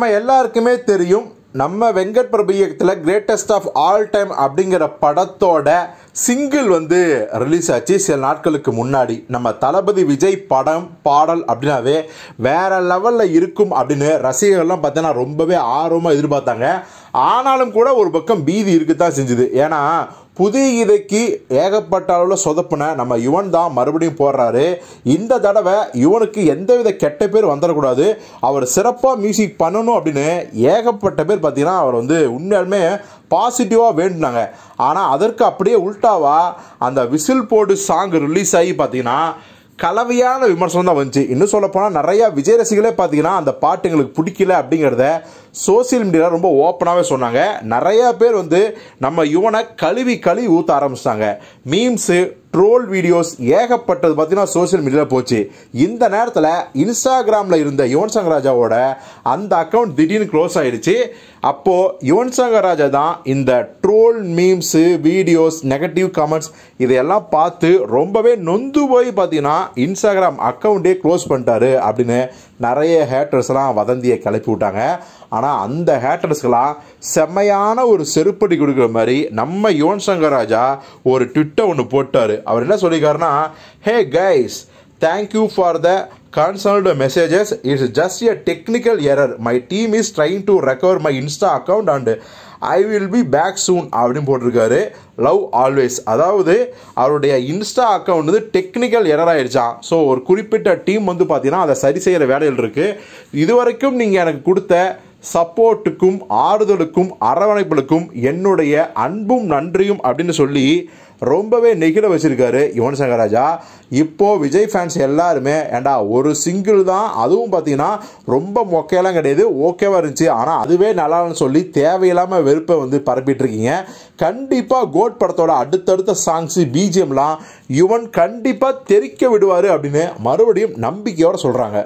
நம்ம எல்லாருக்குமே தெரியும் நம்ம வெங்கட் பிரபு இயக்கத்தில் கிரேட்டஸ்ட் ஆஃப் ஆல் டைம் அப்படிங்கிற படத்தோட சிங்கிள் வந்து ரிலீஸ் ஆச்சு. சில நாட்களுக்கு முன்னாடி. நம்ம தளபதி விஜய் படம் பாடல் அப்படின்னாவே வேற லெவலில் இருக்கும் அப்படின்னு ரசிகர்கள்லாம் பார்த்தீங்கன்னா ரொம்பவே ஆர்வமாக எதிர்பார்த்தாங்க. ஆனாலும் கூட ஒரு பக்கம் பீதி இருக்குதான் செஞ்சுது. ஏன்னா புதிய இதைக்கு ஏகப்பட்ட அளவில் சொதப்புன நம்ம யுவன் தான் மறுபடியும் போடுறாரு. இந்த தடவை யுவனுக்கு எந்தவித கெட்ட பேர் வந்துடக்கூடாது. அவர் சிறப்பாக மியூசிக் பண்ணணும் அப்படின்னு ஏகப்பட்ட பேர் பார்த்தீங்கன்னா அவர் வந்து உண்மையாலுமே பாசிட்டிவாக வேண்டுனாங்க. ஆனால் அதற்கு அப்படியே உல்டாவா அந்த விசில் போடு சாங் ரிலீஸ் ஆகி பார்த்தீங்கன்னா கலவையான விமர்சனம் தான் வந்துச்சு. இன்னும் சொல்லப்போனால் நிறையா விஜய் ரசிகளே பார்த்தீங்கன்னா அந்த பாட்டு எங்களுக்கு பிடிக்கல அப்படிங்கிறத சோசியல் மீடியாவில் ரொம்ப ஓப்பனாகவே சொன்னாங்க. நிறையா பேர் வந்து நம்ம யுவனை கழுவி கழுவி ஊற்ற ஆரம்பிச்சிட்டாங்க. மீம்ஸு ட்ரோல் வீடியோஸ் ஏகப்பட்டது பார்த்தீங்கன்னா சோசியல் மீடியாவில் போச்சு. இந்த நேரத்தில் இன்ஸ்டாகிராமில் இருந்த யுவன் சங்கர் ராஜாவோட அந்த அக்கௌண்ட் திடீர்னு க்ளோஸ் ஆகிடுச்சு அப்போது யுவன் சங்கர் ராஜா தான் இந்த troll memes videos negative comments இதையெல்லாம் பார்த்து ரொம்பவே நொந்து போய் பார்த்தீங்கன்னா இன்ஸ்டாகிராம் அக்கௌண்ட்டே க்ளோஸ் பண்ணிட்டாரு அப்படின்னு நிறைய ஹேட்டர்ஸ்லாம் வதந்தியை கிளப்பி விட்டாங்க. ஆனால் ஆனால் அந்த ஹேட்டர்ஸ்க்கெல்லாம் செம்மையான ஒரு செருப்படி கொடுக்குற மாதிரி நம்ம யுவன் சங்கர் ராஜா ஒரு ட்விட்டர் ஒன்று போட்டார். அவர் என்ன சொல்லியிருக்காருன்னா hey guys thank you for the concerned messages it's just a technical error my team is trying to recover my insta account and I will be back soon அப்படின்னு போட்டிருக்காரு. லவ் ஆல்வேஸ் அதாவது அவருடைய insta account வந்து technical error ஆயிடுச்சான் so ஒரு குறிப்பிட்ட team வந்து பார்த்தீங்கன்னா அதை சரி செய்கிற வேலைகள் இருக்குது இதுவரைக்கும் நீங்கள் எனக்கு கொடுத்த சப்போர்ட்டுக்கும் ஆறுதலுக்கும் அரவணைப்புகளுக்கும் என்னுடைய அன்பும் நன்றியும் அப்படின்னு சொல்லி ரொம்பவே நெகிழ வச்சிருக்காரு யுவன் சங்கர் ராஜா. இப்போது விஜய் ஃபேன்ஸ் எல்லாருமே ஏண்டா ஒரு சிங்கிள் தான் அதுவும் பார்த்தீங்கன்னா ரொம்ப மொக்கையெல்லாம் கிடையாது ஓகேவா இருந்துச்சு. ஆனால் அதுவே நல்லான்னு சொல்லி தேவையில்லாமல் வெறுப்பை வந்து பரப்பிட்டு இருக்கீங்க கண்டிப்பாக கோட் படத்தோட அடுத்தடுத்த சாங்ஸு பிஜிஎம்லாம் யுவன் கண்டிப்பாக தெரிக்க விடுவார் அப்படின்னு மறுபடியும் நம்பிக்கையோடு சொல்கிறாங்க